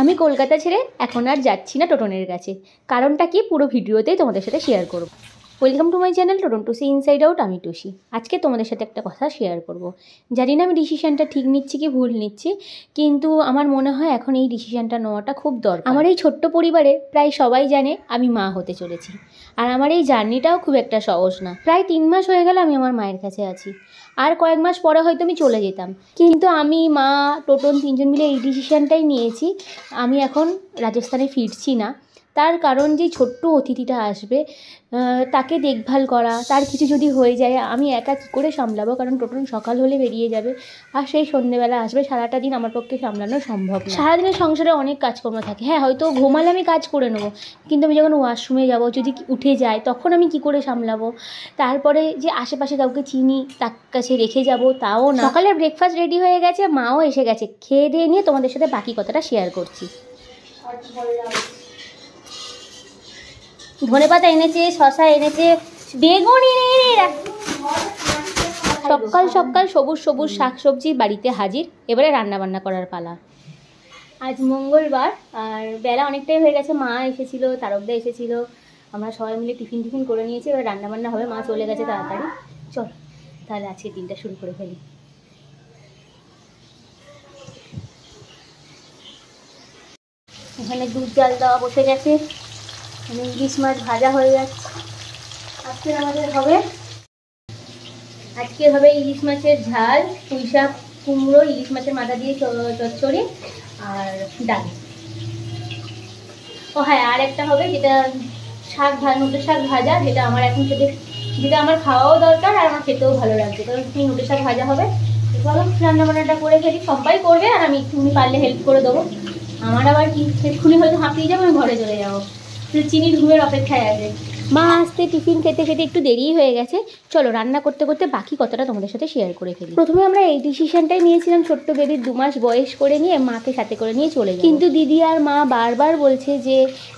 আমি কলকাতা ছেড়ে এখন আর যাচ্ছি না টোটনের কাছে। কারণটা কি পুরো ভিডিওতেই তোমাদের সাথে শেয়ার করব। Welcome to my channel Toton to Tusi inside out আমি টুসি আজকে তোমাদের সাথে একটা কথা শেয়ার করব। জানি না আমি ডিসিশানটা ঠিক নিচ্ছি কি ভুল নিচ্ছি, কিন্তু আমার মনে হয় এখন এই ডিসিশানটা নেওয়াটা খুব দরকার। আমার এই ছোট্ট পরিবারে প্রায় সবাই জানে আমি মা হতে চলেছি। আর আমার এই জার্নিটাও খুব একটা সহজ না। প্রায় তিন মাস হয়ে গেল আমি আমার মায়ের কাছে আছি। আর কয়েক মাস পরে হয়তো আমি চলে যেতাম। কিন্তু আমি, মা, টোটন তিনজন মিলে এই ডিসিশানটাই নিয়েছি। আমি এখন রাজস্থানে ফিরছি না। তার কারণ যে ছোট্ট অতিথিটা আসবে তাকে দেখভাল করা, তার কিছু যদি হয়ে যায়, আমি একা কী করে সামলাবো? কারণ টোটন সকাল হলে বেরিয়ে যাবে আর সেই সন্ধেবেলা আসবে। সারাটা দিন আমার পক্ষে সামলানো সম্ভব সারাদিনের সংসারে অনেক কাজকর্ম থাকে। হ্যাঁ হয়তো ঘুমালে আমি কাজ করে নেব, কিন্তু আমি যখন ওয়াশরুমে যাব, যদি উঠে যায়, তখন আমি কি করে সামলাবো? তারপরে যে আশেপাশে কাউকে চিনি, তার কাছে রেখে যাব, তাও না। সকালে ব্রেকফাস্ট রেডি হয়ে গেছে, মাও এসে গেছে। খেয়ে দিয়ে নিয়ে তোমাদের সাথে বাকি কথাটা শেয়ার করছি। ধনে পাতা এনেছে শশা এনেছে, বেগুন সকাল সকাল সবুজ সবুজ শাকসবজি বাড়িতে হাজির, এবারে রান্না বান্না করার পালা। আজ মঙ্গলবার, আর বেলা অনেকটাই হয়ে গেছে, মা এসেছিল, তারকদা এসেছিল, আমরা সবাই মিলে টিফিন টিফিন করে নিয়েছি, এবার রান্না বান্না হবে, মা চলে গেছে তাড়াতাড়ি। চল, তাহলে আজকে দিনটা শুরু করে ফেলি। এখানে দুধ জাল দেওয়া বসে গেছে। এখানে ইলিশ মাছ ভাজা হয়ে যাচ্ছে। আজকে আমাদের হবে আজকে হবে ইলিশ মাছের ঝাল, পুঁই শাক, কুমড়ো, ইলিশ মাছের মাথা দিয়ে চচ্চড়ি আর ডাল। ও হ্যাঁ আর একটা হবে যেটা শাক ভা, নোটে শাক ভাজা, যেটা আমার এখন খেতে, যেটা আমার খাওয়াও দরকার আর আমার খেতেও ভালো লাগছে। কারণ নোটে শাক ভাজা হবে। রান্না বান্নাটা করে ফেলি। সবাই করবে আর আমি তুমি পারলে হেল্প করে দেবো। আমার আবার কি, এক্ষুনি হয়তো হাঁপিয়ে যাব, আমি ঘরে চলে যাব। চিনির ঘুমের অপেক্ষায় আছে। মা আসতে টিফিন খেতে খেতে একটু দেরিই হয়ে গেছে। চলো রান্না করতে করতে বাকি কথাটা তোমাদের সাথে শেয়ার করে ফেলি। প্রথমে আমরা এই ডিসিশনটাই নিয়েছিলাম ছোট্ট বেবির দু মাস বয়স করে নিয়ে মাকে সাথে করে নিয়ে চলে কিন্তু দিদি আর মা বারবার বলছে যে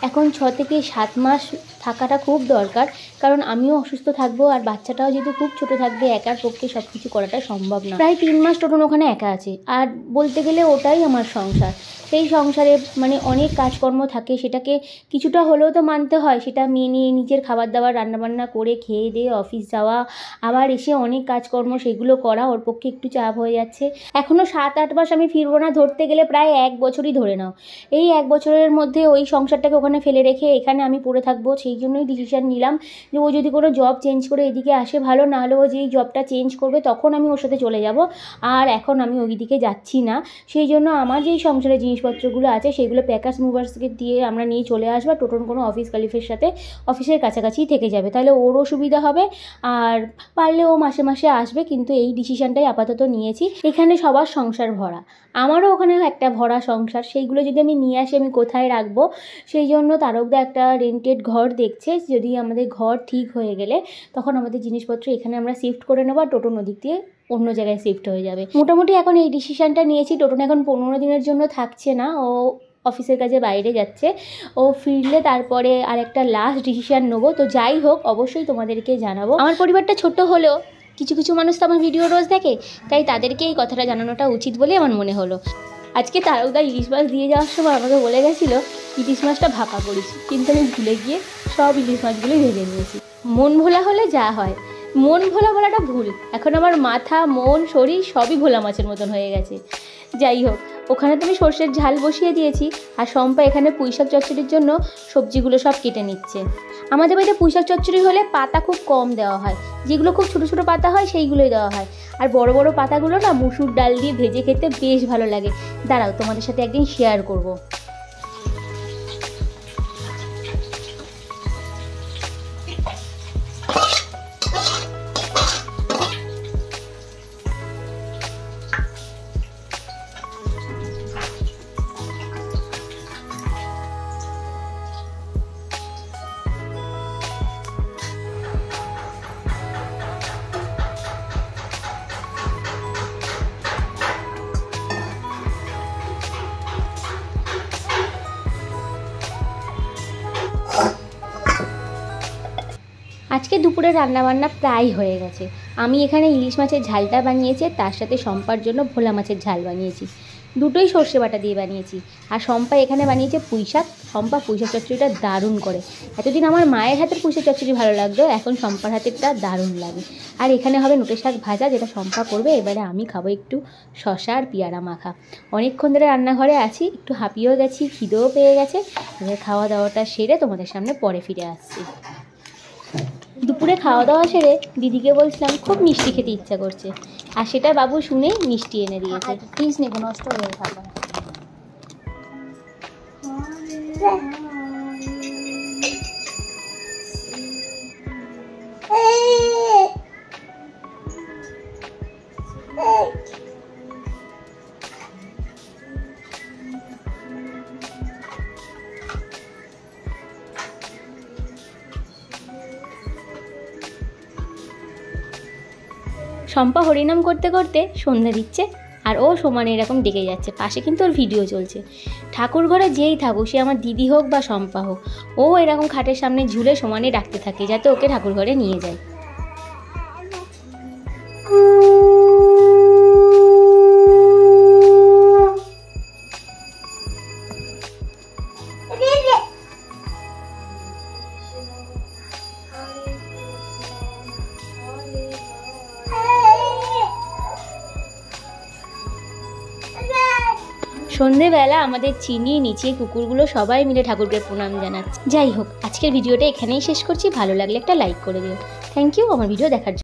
এখন ছ থেকে সাত মাস থাকাটা খুব দরকার। কারণ আমিও অসুস্থ থাকব আর বাচ্চাটাও যদি খুব ছোট থাকবে, একার পক্ষে সব কিছু করাটা সম্ভব না। প্রায় তিন মাস টোটন ওখানে একা আছে। আর বলতে গেলে ওটাই আমার সংসার। সেই সংসারে মানে অনেক কাজকর্ম থাকে, সেটাকে কিছুটা হলেও তো মানতে হয়। সেটা মেনে নিজের খাবার দাবার রান্নাবান্না করে খেয়ে দিয়ে অফিস যাওয়া, আবার এসে অনেক কাজকর্ম, সেগুলো করা, ওর পক্ষে একটু চাপ হয়ে যাচ্ছে। এখনও সাত আট মাস আমি ফিরবো না, ধরতে গেলে প্রায় এক বছরই ধরে নাও। এই এক বছরের মধ্যে ওই সংসারটাকে ওখানে ফেলে রেখে এখানে আমি পড়ে থাকব সেই জন্যই ডিসিশান নিলাম যে ও যদি কোনো জব চেঞ্জ করে এদিকে আসে ভালো না হলে ও যেই জবটা চেঞ্জ করবে তখন আমি ওর সাথে চলে যাব। আর এখন আমি ওই দিকে যাচ্ছি না। সেই জন্য আমার যেই সংসারের জিনিসপত্রগুলো আছে সেগুলো প্যাকার্স মুভার্সকে দিয়ে আমরা নিয়ে চলে আসব। টোটন কোনো অফিস কালিফের সাথে অফিসের কাছাকাছিই থেকে যাবে। তাহলে ওরও সুবিধা হবে। আর পারলে ও মাসে মাসে আসবে, কিন্তু এই ডিসিশানটাই আপাতত নিয়েছি। এখানে সবার সংসার ভরা। আমারও ওখানে একটা ভরা সংসার। সেইগুলো যদি আমি নিয়ে আসি, আমি কোথায় রাখব? সেই জন্য তারকদা একটা রেন্টেড ঘর দেখছে, যদি আমাদের ঘর ঠিক হয়ে গেলে তখন আমাদের জিনিসপত্র এখানে আমরা শিফট করে নেব আর টোটো নদীক দিয়ে অন্য জায়গায় শিফট হয়ে যাবে। মোটামুটি এখন এই ডিসিশানটা নিয়েছি। টোটন এখন পনেরো দিনের জন্য থাকছে না। ও অফিসের কাজে বাইরে যাচ্ছে। ও ফিরলে তারপরে আর একটা লাস্ট ডিসিশান নেব। তো যাই হোক, অবশ্যই তোমাদেরকে জানাব। আমার পরিবারটা ছোট হলেও কিছু কিছু মানুষ তো আমার ভিডিও রোজ দেখে, তাই তাদেরকে এই কথাটা জানানোটা উচিত বলে আমার মনে হলো। আজকে তারকদা ইলিশ মাছ দিয়ে যাওয়ার সময় আমাকে বলে গেছিল, ইলিশ মাছটা ভাপা করেছি কিন্তু আমি ভুলে গিয়ে সব ইলিশ মাছগুলো ভেজে নিয়েছি। মন ভোলা হলে যা হয়। মন ভোলা বলাটা ভুল। এখন আমার মাথা, মন, শরীর সবই ভোলা মাছের মতন হয়ে গেছে। যাই হোক, ওখানে তো আমি সর্ষের ঝাল বসিয়ে দিয়েছি আর শম্পা এখানে পুঁইশাক চচ্চড়ির জন্য সবজিগুলো সব কেটে নিচ্ছে। আমাদের বাড়িতে পুঁইশাক চচ্চড়ি হলে পাতা খুব কম দেওয়া হয়। যেগুলো খুব ছোটো ছোটো পাতা হয়, সেইগুলোই দেওয়া হয়। আর বড় বড় পাতাগুলো না মুসুর ডাল দিয়ে ভেজে খেতে বেশ ভালো লাগে। দাঁড়াও, তোমাদের সাথে একদিন শেয়ার করব। আজকে দুপুরে রান্নাবান্না প্রায় হয়ে গেছে। আমি এখানে ইলিশ মাছের ঝালটা বানিয়েছি তার সাথে সম্পার জন্য ভোলা মাছের ঝাল বানিয়েছি। দুটোই সর্ষে বাটা দিয়ে বানিয়েছি। আর শম্পা এখানে বানিয়েছে পুঁই শাক। শম্পা পুঁই শাক চচ্চড়িটা দারুণ করে। এতদিন আমার মায়ের হাতের পুঁই শাক চচ্চড়ি ভালো লাগতো, এখন শম্পার হাতেরটা দারুণ লাগে। আর এখানে হবে নোটে শাক ভাজা, যেটা শম্পা করবে। এবারে আমি খাব একটু শশা আর পেয়ারা মাখা। অনেকক্ষণ ধরে রান্নাঘরে আছি, একটু হাঁপিয়েও গেছি, খিদেও পেয়ে গেছে। এবার খাওয়া দাওয়াটা সেরে তোমাদের সামনে পরে ফিরে আসছি। দুপুরে খাওয়া দাওয়া সেরে দিদিকে বলছিলাম খুব মিষ্টি খেতে ইচ্ছা করছে। আর সেটা বাবু শুনে মিষ্টি এনে দিয়েছে। প্লিজ নেব নষ্ট হয়ে থাকা শম্পা হরিনাম করতে করতে সন্ধ্যা দিচ্ছে আর ও সমানে এরকম ডেকে যাচ্ছে। পাশে কিন্তু ওর ভিডিও চলছে। ঠাকুর ঘরে যেই থাকুক, সে আমার দিদি হোক বা শম্পা হোক, ও এরকম খাটের সামনে ঝুলে সমানে ডাকতে থাকে যাতে ওকে ঠাকুর ঘরে নিয়ে যায়। সন্ধেবেলা আমাদের চিনি, নিচে কুকুরগুলো সবাই মিলে ঠাকুরকে প্রণাম জানাচ্ছে। যাই হোক, আজকের ভিডিওটা এখানেই শেষ করছি। ভালো লাগলে একটা লাইক করে দিও। থ্যাংক ইউ আমার ভিডিও দেখার জন্য।